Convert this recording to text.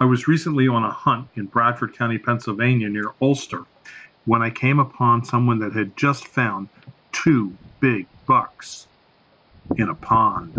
I was recently on a hunt in Bradford County, Pennsylvania, near Ulster, when I came upon someone that had just found two big bucks in a pond.